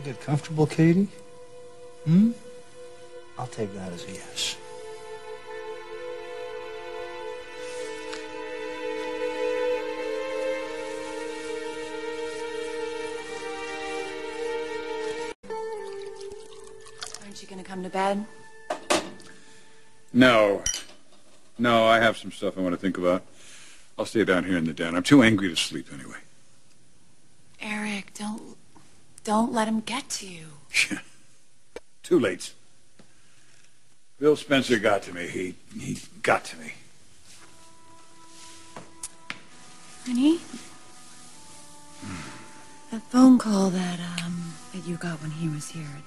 Want to get comfortable, Katie? Hmm? I'll take that as a yes. Aren't you going to come to bed? No. No, I have some stuff I want to think about. I'll stay down here in the den. I'm too angry to sleep anyway. Eric, don't don't let him get to you. Too late. Bill Spencer got to me. He he got to me. Honey? That phone call that um that you got when he was here.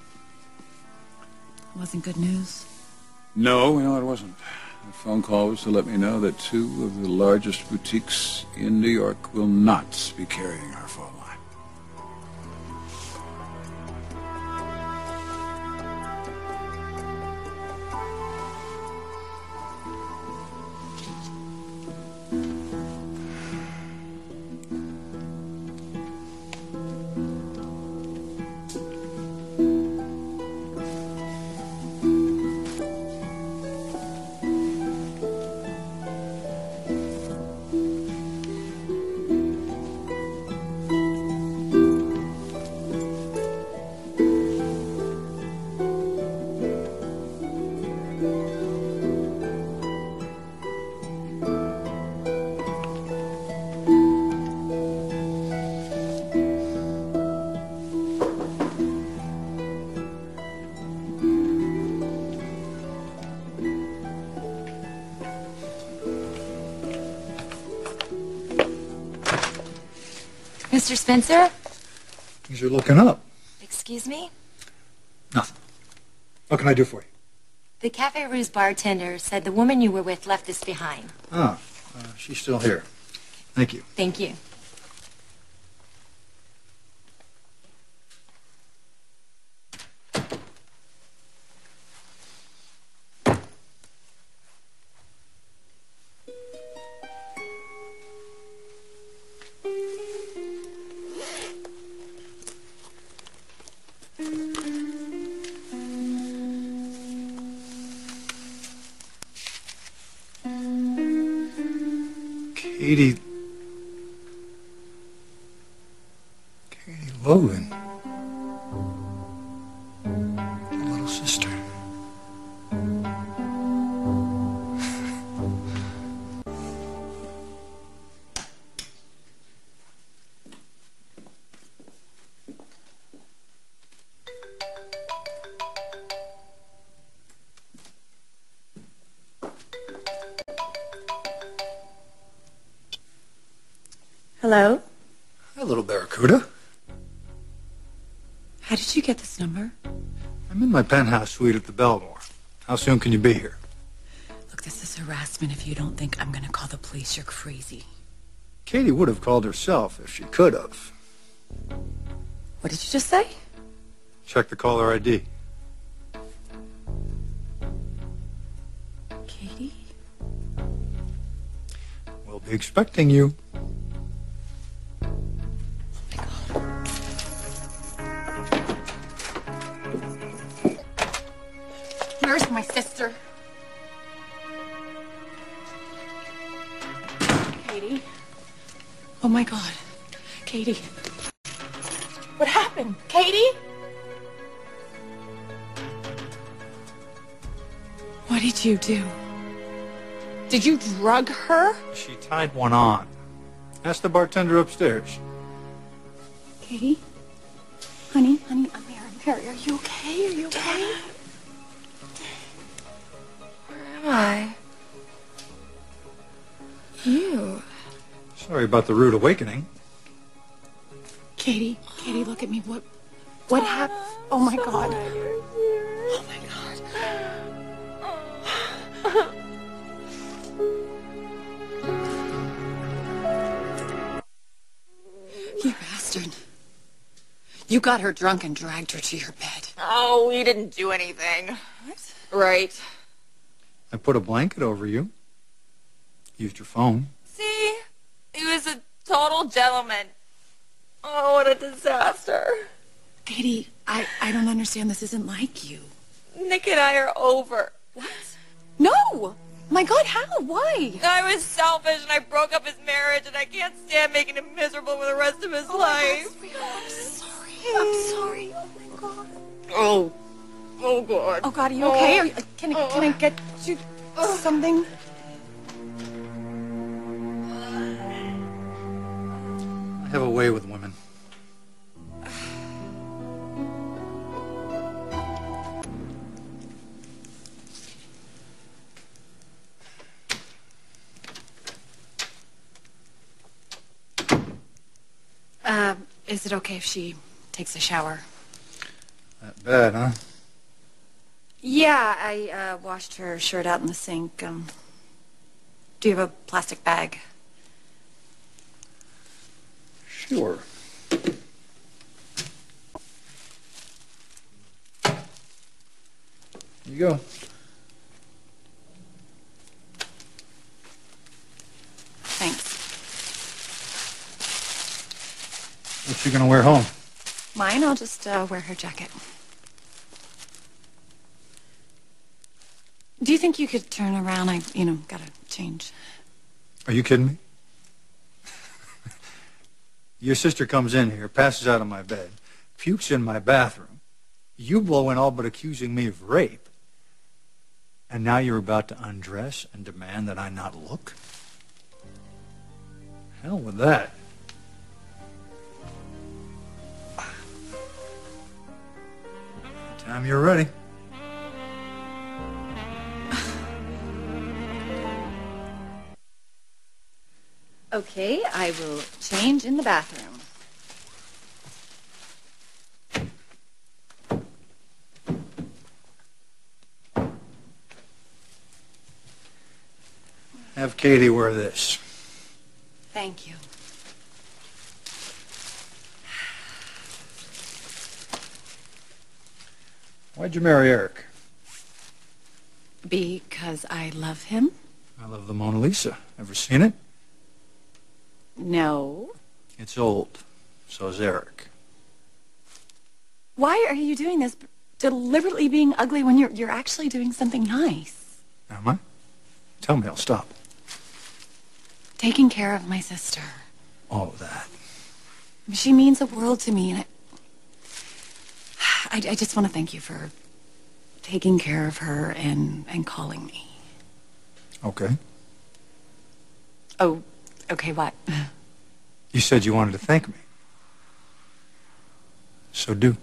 It wasn't good news. No, no, it wasn't. The phone call was to let me know that two of the largest boutiques in New York will not be carrying our fall line. Mr. Spencer? Things are looking up. Excuse me? Nothing. What can I do for you? The Cafe Rouge bartender said the woman you were with left us behind. Ah, uh, she's still here. Thank you. Thank you. Katie. Katie Logan. Hello? Hi, little barracuda. How did you get this number? I'm in my penthouse suite at the Belmore. How soon can you be here? Look, this is harassment. If you don't think I'm going to call the police, you're crazy. Katie would have called herself if she could have. What did you just say? Check the caller ID. Katie? We'll be expecting you. Katie? Oh my god. Katie. What happened? Katie? What did you do? Did you drug her? She tied one on. Ask the bartender upstairs. Katie? Honey, honey, I'm here. I'm here. Are you okay? Are you okay? Where am I? You. Sorry about the rude awakening. Katie, Katie, look at me. What what happened? Oh my god. Oh my god. You bastard. You got her drunk and dragged her to your bed. Oh, we didn't do anything. What? Right. I put a blanket over you. Used your phone. See? He was a total gentleman. Oh, what a disaster. Katie, I I don't understand. This isn't like you. Nick and I are over. What? No! My God, how? Why? I was selfish and I broke up his marriage and I can't stand making him miserable for the rest of his oh life. I'm sorry. I'm sorry. Oh my God. Oh. Oh, God. Oh God, are you okay? Are you, can I can I oh. get you oh. something? Have a way with women. Uh, is it okay if she takes a shower? That bad, huh? Yeah, I uh, washed her shirt out in the sink. Um, do you have a plastic bag? Sure. Here you go. Thanks. What you gonna wear home? Mine, I'll just uh, wear her jacket. Do you think you could turn around? I, you know, gotta change. Are you kidding me? Your sister comes in here, passes out on my bed, pukes in my bathroom. You blow in all but accusing me of rape. And now you're about to undress and demand that I not look? Hell with that. Time you're ready. Okay, I will change in the bathroom. Have Katie wear this. Thank you. Why'd you marry Eric? Because I love him? I love the Mona Lisa. Ever seen it? No. It's old. So is Eric. Why are you doing this? Deliberately being ugly when you're you're actually doing something nice. Am I? Tell me, I'll stop. Taking care of my sister. All of that. She means the world to me, and I, I, I just want to thank you for taking care of her and and calling me. Okay. Oh, okay. What? You said you wanted to thank me. So do.